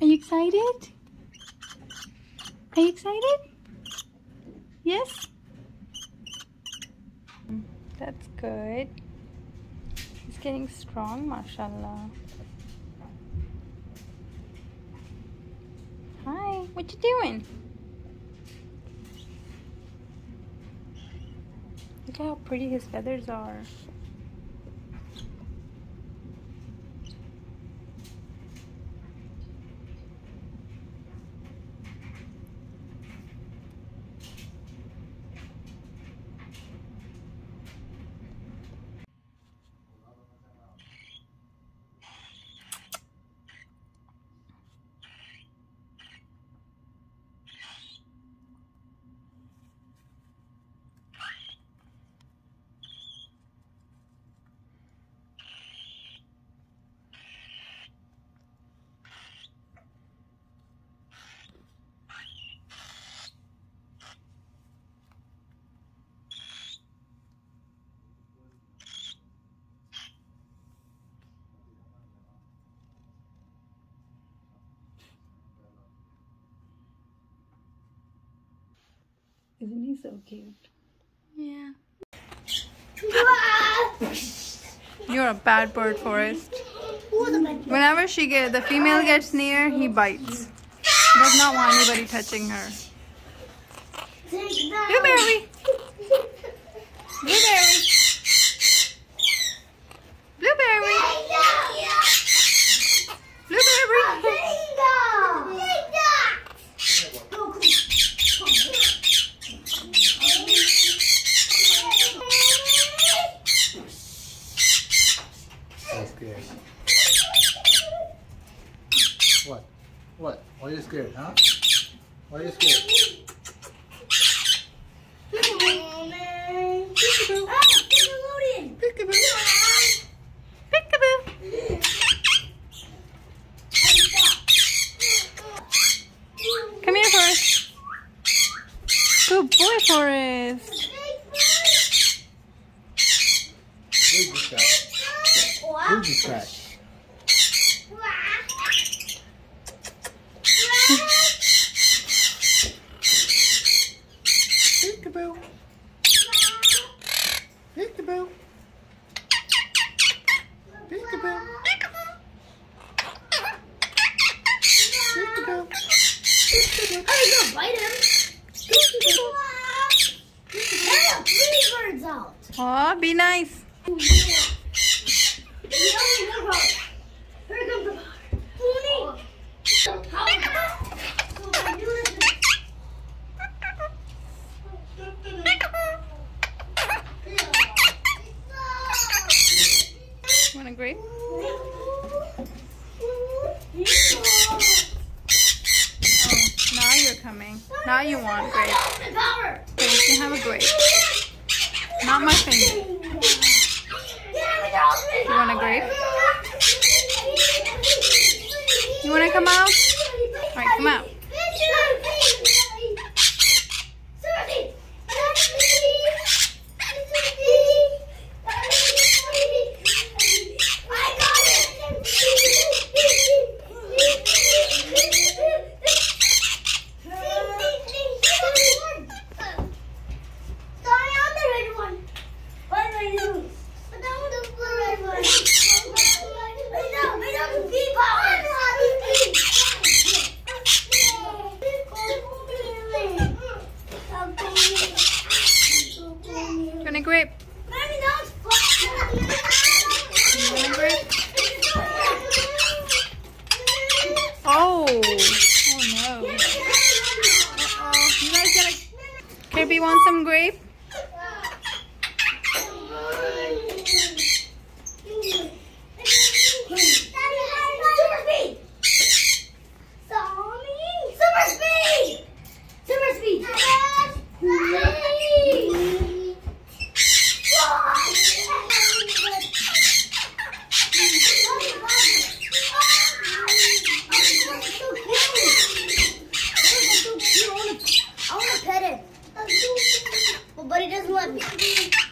Are you excited? Are you excited? Yes? That's good. He's getting strong, mashallah. Hi, what you doing? Look how pretty his feathers are. Isn't he so cute? Yeah. You're a bad bird, Forrest. Whenever she get the female gets near, he bites. He does not want anybody touching her. Blueberry! Blueberry! Blueberry! What? Why are you scared, huh? Why are you scared? Peekaboo! Come here, Forrest. Good boy, Forrest. Who's this guy? Who's Aw, be nice. A? Oh, now you're coming. Now you want grape. Okay, you can have a grape. Not my finger. You want a grape? You want to come out? Alright, come out. Bye.